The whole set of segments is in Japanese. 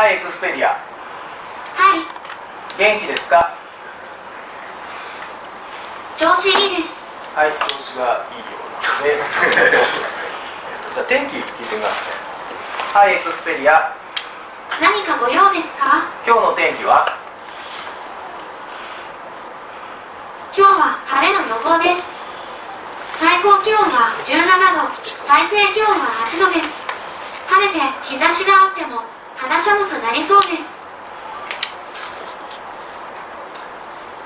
はいエクスペリア。はい。元気ですか？調子いいです。はい調子がいいようなので。じゃあ天気聞いてみますね。はいエクスペリア。何かご用ですか？今日の天気は？今日は晴れの予報です。最高気温は17度最低気温は8度です。晴れて日差しがあっても肌寒くなりそうです。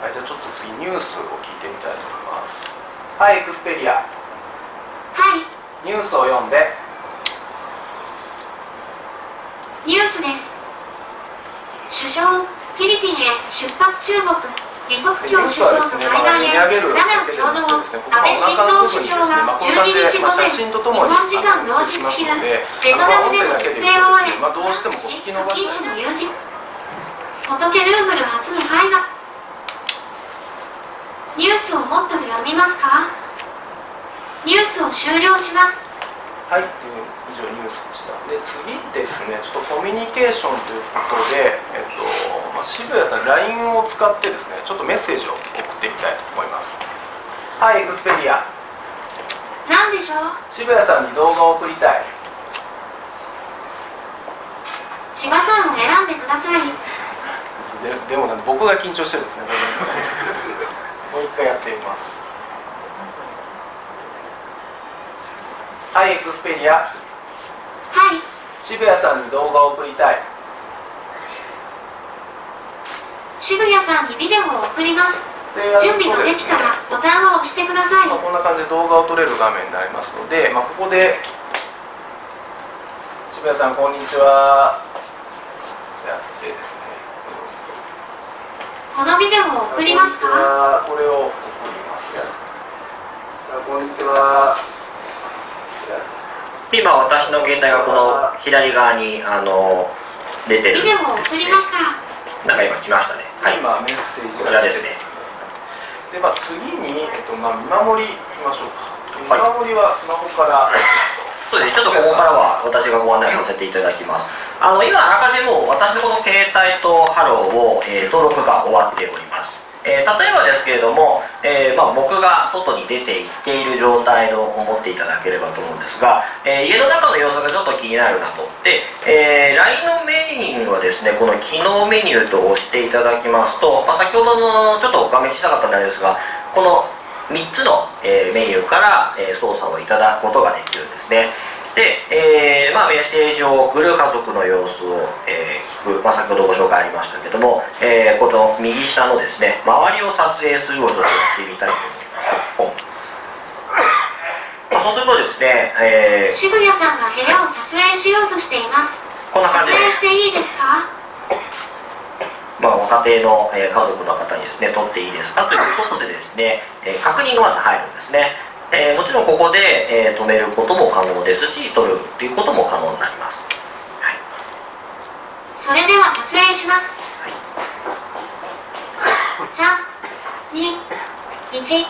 はいじゃあちょっと次ニュースを聞いてみたいと思います。はいエクスペリアはい。ニュースを読んで。ニュースです。首相フィリピンへ出発中国。李克強首相と会談へ南北共同安倍晋三首相が12日午前日本時間同日昼ベトナムでの決定を終え新不禁止の友人仏ルーブル初の海外ニュースをもっと読みますかニュースを終了しますはいという以上ニュースでした。で次ですねちょっとコミュニケーションということで、えっとまあ、渋谷さん LINE を使ってですねちょっとメッセージを送ってみたいと思います。はいエクスペリア。何でしょう？渋谷さんに動画を送りたい。千葉さんを選んでくださいででもなんで僕が緊張してるんですね。もう一回やってみますはいエクスペリア。はい。渋谷さんに動画を送りたい。渋谷さんにビデオを送ります。準備ができたらボタンを押してください。まあ、こんな感じで動画を撮れる画面になりますので、まあ、ここで渋谷さんこんにちは。やってですね。このビデオを送りますか？これを送ります。こんにちは。今私の携帯がこの左側にあの出てるビデオを送りました。なんか今来ましたね。はい。今メッセージがこちらですね。で、まあ、次に、えっとまあ、見守りいきましょうか。はい。見守りはスマホから、そうですね。ちょっとここからは私がご案内させていただきます。あの今あらかじめもう私のこの携帯とハローを、えー登録が終わっておりますえー例えばですけれども、えーまあ、僕が外に出て行っている状態を思っていただければと思うんですが、えー家の中の様子がちょっと気になるなとで、えー LINE のメニューはですねこの機能メニューと押していただきますと、まあ、先ほどのちょっと画面小さかったんですがこの3つの、えメニューから、え操作をいただくことができるんですね。で、え、メッセージを送る家族の様子を、えー聞く、まあ、先ほどご紹介ありましたけども、えーこの右下のですね周りを撮影するをちょっとやってみたいと思います。まあそうするとですね、えー渋谷さんが部屋を撮影しようとしています。こんな感撮じで。影していいですか？まあ、ご家庭の、えー家族の方にですね撮っていいですかということでですね、えー確認がまず入るんですね、えーもちろんここで、えー止めることも可能ですし撮るっていうことも可能になります、はい。それでは撮影します。321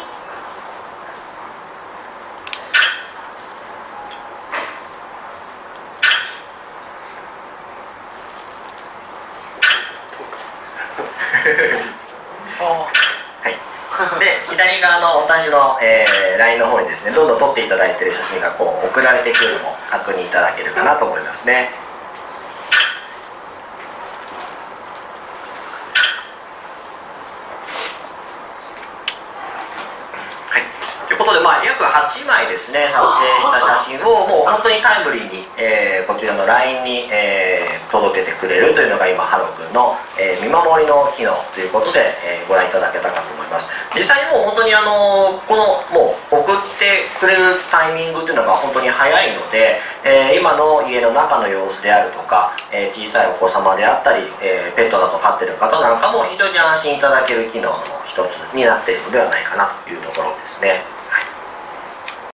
はい、で左側の私の、えー LINE の方にですねどんどん撮っていただいている写真がこう送られてくるのを確認いただけるかなと思いますね。はい。ということで、まあ、約8枚ですね撮影した写真をもう本当にタイムリーに、えーこちらの LINE に、えー届けてくれるというのが今ハロー君の、えー見守りの機能ということで、えーご覧いただけたかと思います。実際もう本当にあのこのもう送ってくれるタイミングというのが本当に早いので、えー今の家の中の様子であるとか、えー小さいお子様であったり、えーペットだと飼ってる方なんかも非常に安心いただける機能の一つになっているのではないかなというところですね。